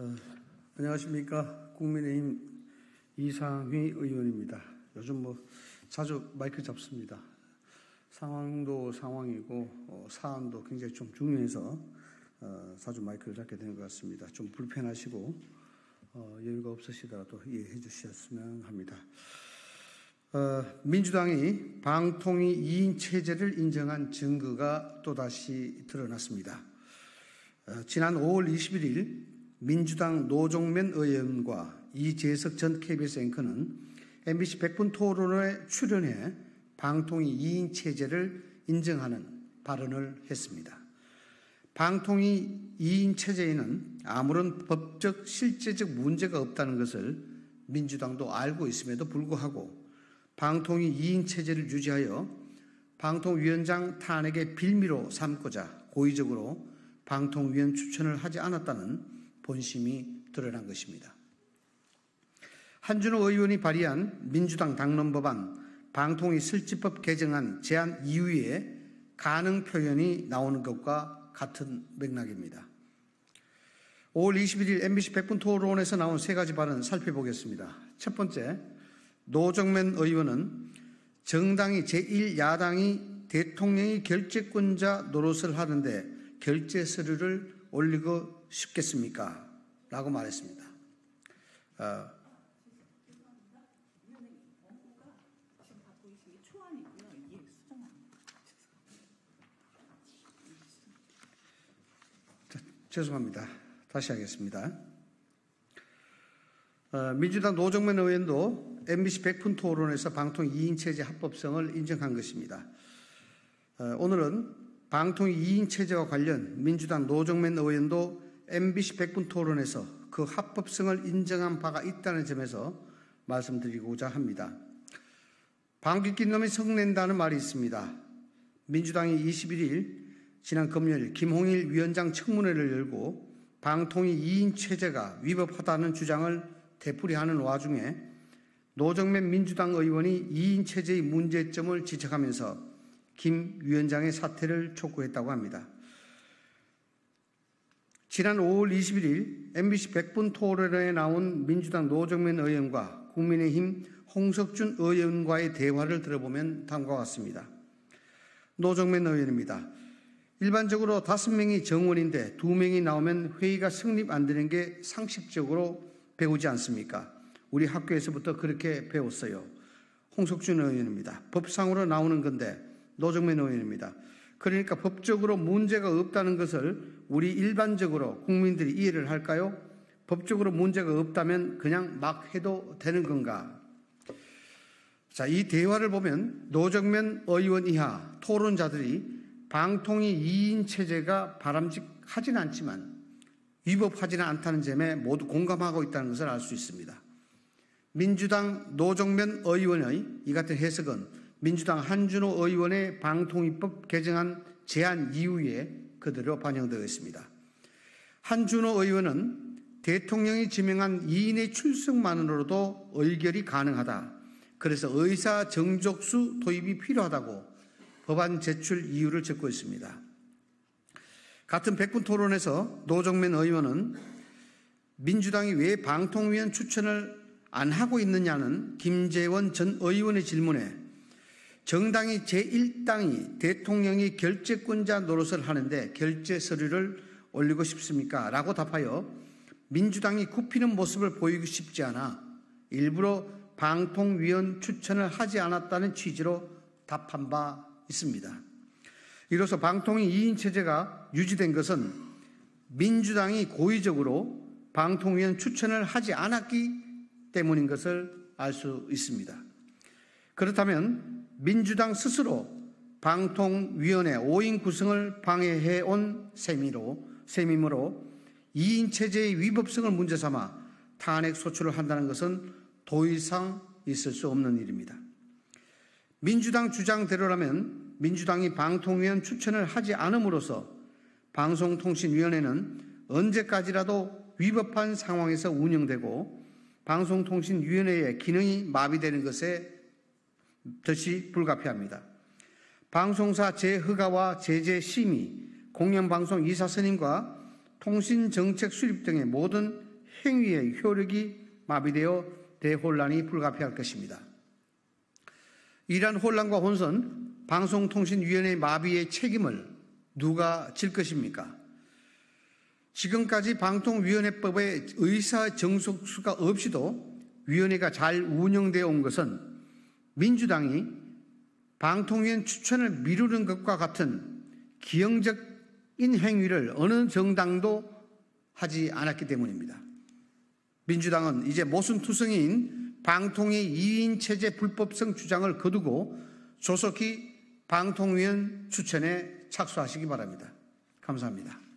어, 안녕하십니까. 국민의힘 이상휘 의원입니다. 요즘 뭐 자주 마이크 잡습니다. 상황도 상황이고 어, 사안도 굉장히 좀 중요해서 어, 자주 마이크를 잡게 되는 것 같습니다. 좀 불편하시고 어, 여유가 없으시더라도 이해해 주셨으면 합니다. 어, 민주당이 방통위 2인 체제를 인정한 증거가 또다시 드러났습니다. 어, 지난 5월 21일 민주당 노종면 의원과 이재석 전 KBS 앵커는 MBC 100분 토론에 출연해 방통위 2인 체제를 인정하는 발언을 했습니다. 방통위 2인 체제에는 아무런 법적 실제적 문제가 없다는 것을 민주당도 알고 있음에도 불구하고 방통위 2인 체제를 유지하여 방통위원장 탄핵의 빌미로 삼고자 고의적으로 방통위원 추천을 하지 않았다는 본심이 드러난 것입니다. 한준호 의원이 발의한 민주당 당론법안 방통위 설치법 개정안 제안 이후에 가능 표현이 나오는 것과 같은 맥락입니다. 5월 21일 MBC 100분 토론에서 나온 세 가지 발언 살펴보겠습니다. 첫 번째, 노정면 의원은 정당이 제1야당이 대통령이 결재권자 노릇을 하는데 결재 서류를 올리고 쉽겠습니까? 라고 말했습니다. 어, 죄송합니다. 다시 하겠습니다. 어, 민주당 노정면 의원도 MBC 100분 토론에서 방통 2인 체제 합법성을 인정한 것입니다. 어, 오늘은 방통 2인 체제와 관련 민주당 노정면 의원도 MBC 100분 토론에서 그 합법성을 인정한 바가 있다는 점에서 말씀드리고자 합니다. 방귀 낀 놈이 성낸다는 말이 있습니다. 민주당이 21일 지난 금요일 김홍일 위원장 청문회를 열고 방통위 2인 체제가 위법하다는 주장을 되풀이하는 와중에 노정면 민주당 의원이 2인 체제의 문제점을 지적하면서 김 위원장의 사퇴를 촉구했다고 합니다. 지난 5월 21일 MBC 100분 토론회에 나온 민주당 노정면 의원과 국민의힘 홍석준 의원과의 대화를 들어보면 다음과 같습니다. 노정면 의원입니다. 일반적으로 다섯 명이 정원인데 두 명이 나오면 회의가 성립 안 되는 게 상식적으로 배우지 않습니까? 우리 학교에서부터 그렇게 배웠어요. 홍석준 의원입니다. 법상으로 나오는 건데 노정면 의원입니다. 그러니까 법적으로 문제가 없다는 것을 우리 일반적으로 국민들이 이해를 할까요? 법적으로 문제가 없다면 그냥 막 해도 되는 건가? 자, 이 대화를 보면 노정면 의원 이하 토론자들이 방통위 2인 체제가 바람직하진 않지만 위법하지는 않다는 점에 모두 공감하고 있다는 것을 알 수 있습니다. 민주당 노정면 의원의 이 같은 해석은 민주당 한준호 의원의 방통위법 개정안 제안 이후에 그대로 반영되어 있습니다. 한준호 의원은 대통령이 지명한 2인의 출석만으로도 의결이 가능하다. 그래서 의사 정족수 도입이 필요하다고 법안 제출 이유를 적고 있습니다. 같은 백분 토론에서 노정면 의원은 민주당이 왜 방통위원 추천을 안 하고 있느냐는 김재원 전 의원의 질문에 정당이 제1당이 대통령이 결재권자 노릇을 하는데 결재 서류를 올리고 싶습니까? 라고 답하여 민주당이 굽히는 모습을 보이고 싶지 않아 일부러 방통위원 추천을 하지 않았다는 취지로 답한 바 있습니다. 이로써 방통위 2인 체제가 유지된 것은 민주당이 고의적으로 방통위원 추천을 하지 않았기 때문인 것을 알 수 있습니다. 그렇다면 민주당 스스로 방통위원회 5인 구성을 방해해 온 셈이로, 셈이므로 2인 체제의 위법성을 문제 삼아 탄핵 소추를 한다는 것은 더 이상 있을 수 없는 일입니다. 민주당 주장대로라면 민주당이 방통위원 추천을 하지 않음으로써 방송통신위원회는 언제까지라도 위법한 상황에서 운영되고 방송통신위원회의 기능이 마비되는 것에 듯이 불가피합니다. 방송사 재허가와 제재 심의, 공영방송 이사 선임과 통신정책 수립 등의 모든 행위의 효력이 마비되어 대혼란이 불가피할 것입니다. 이러한 혼란과 혼선, 방송통신위원회 마비의 책임을 누가 질 것입니까? 지금까지 방통위원회법에 의사 정속수가 없이도 위원회가 잘 운영되어 온 것은 민주당이 방통위원 추천을 미루는 것과 같은 기형적인 행위를 어느 정당도 하지 않았기 때문입니다. 민주당은 이제 모순투성인 방통위 2인 체제 불법성 주장을 거두고 조속히 방통위원 추천에 착수하시기 바랍니다. 감사합니다.